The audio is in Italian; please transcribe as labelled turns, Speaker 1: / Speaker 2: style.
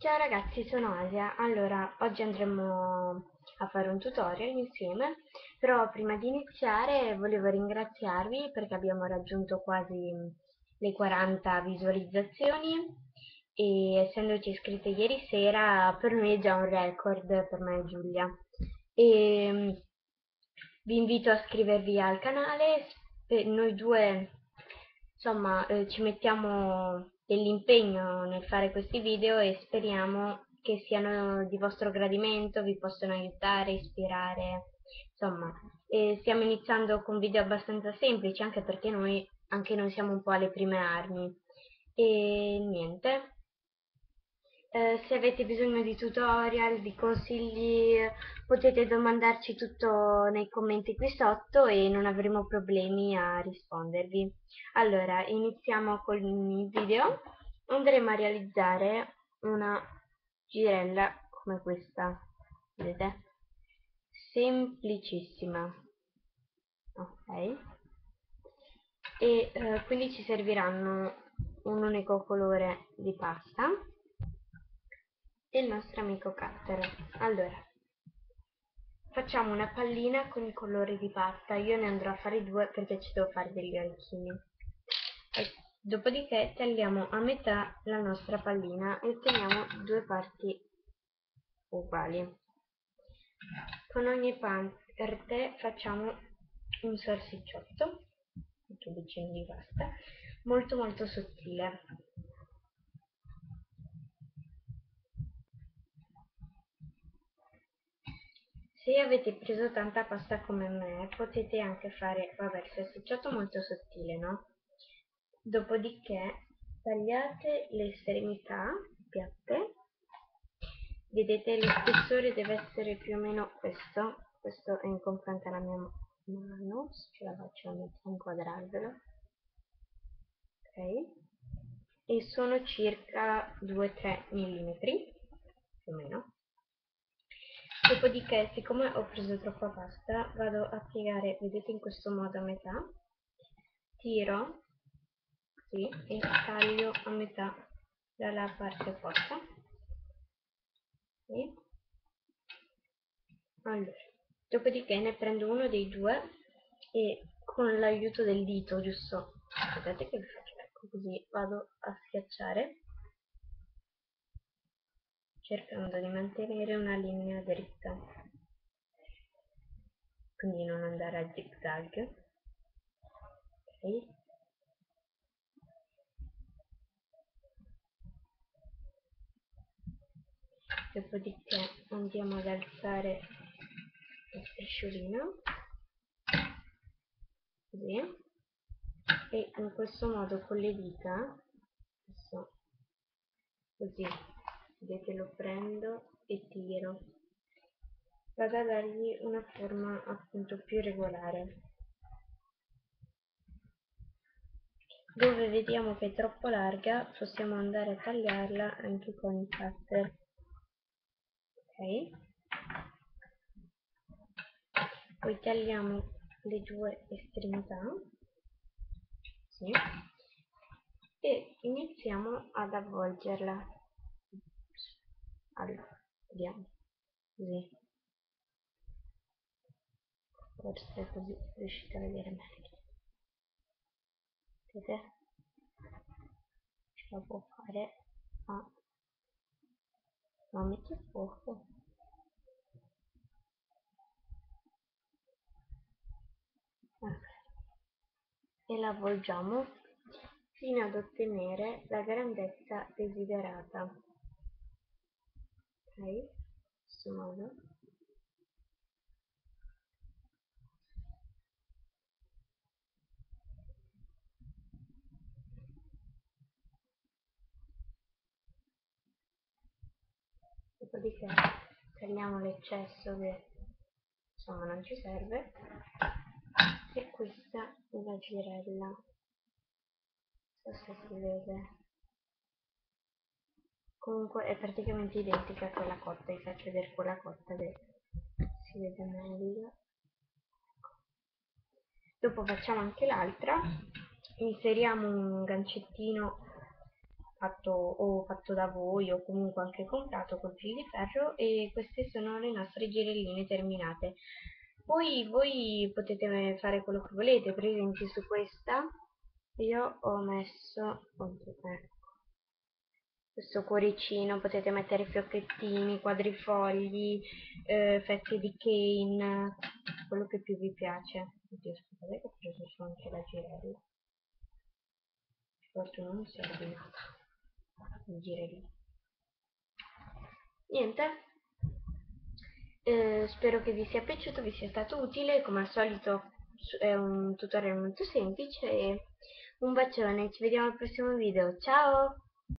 Speaker 1: Ciao ragazzi, sono Asia. Allora, oggi andremo a fare un tutorial insieme, però prima di iniziare volevo ringraziarvi perché abbiamo raggiunto quasi le 40 visualizzazioni e essendoci iscritte ieri sera per noi è già un record, per me e Giulia. E vi invito a iscrivervi al canale, noi due insomma eh, ci mettiamo dell'impegno nel fare questi video e speriamo che siano di vostro gradimento, vi possano aiutare, ispirare, insomma, e stiamo iniziando con video abbastanza semplici anche perché noi, anche noi siamo un po' alle prime armi. E niente, eh, se avete bisogno di tutorial, di consigli, potete domandarci tutto nei commenti qui sotto e non avremo problemi a rispondervi. Allora, iniziamo con il video. Andremo a realizzare una girella come questa, vedete? Semplicissima. Ok. E eh, quindi ci serviranno un unico colore di pasta il nostro amico cutter. Allora, facciamo una pallina con i colori di pasta. Io ne andrò a fare due perché ci devo fare degli orecchini. E dopodiché tagliamo a metà la nostra pallina e otteniamo due parti uguali. Con ogni parte facciamo un salsicciotto, un vicino di pasta, molto molto sottile. Se avete preso tanta pasta come me, potete anche fare, vabbè, il salsicciotto molto sottile, no? Dopodiché tagliate le estremità piatte, vedete lo spessore deve essere più o meno questo, questo è in confronto alla mia mano, se ce la faccio a inquadrarvelo, ok? E sono circa 2-3 mm, più o meno dopodiché siccome ho preso troppa pasta vado a piegare vedete in questo modo a metà. Tiro qui e taglio a metà dalla parte opposta. Sì. allora dopodiché ne prendo uno dei due e con l'aiuto del dito giusto? Guardate che vi faccio ecco così vado a schiacciare cercando di mantenere una linea dritta. Quindi non andare a zigzag ok. Dopodiché andiamo ad alzare la strisciolina così. E in questo modo con le dita così vedete lo prendo e tiro. Vado a dargli una forma appunto più regolare. Dove vediamo che è troppo larga possiamo andare a tagliarla anche con il cutter. Ok. Poi tagliamo le due estremità. Sì, e iniziamo ad avvolgerla allora vediamo. Così. Forse così riuscite a vedere meglio. Vedete? Ce la può fare ma ma metti a fuoco. E la avvolgiamo fino ad ottenere la grandezza desiderata questo modo. Dopodiché tagliamo l'eccesso che insomma non ci serve. E questa è la girella. Non si vede comunque è praticamente identica a quella cotta vi faccio vedere quella cotta si vede meglio. Dopo facciamo anche l'altra. Inseriamo un gancettino fatto o fatto da voi o comunque anche comprato col fil di ferro e queste sono le nostre girelline terminate. Poi voi potete fare quello che volete per esempio su questa io ho messo ecco questo cuoricino, potete mettere fiocchettini, quadrifogli, eh, fette di cane, quello che più vi piace. Oddio, scusate che ho preso su anche la girella. Fortuna non si è. Il girellino. Niente. Eh, spero che vi sia piaciuto, vi sia stato utile, come al solito è un tutorial molto semplice e un bacione, ci vediamo al prossimo video, ciao!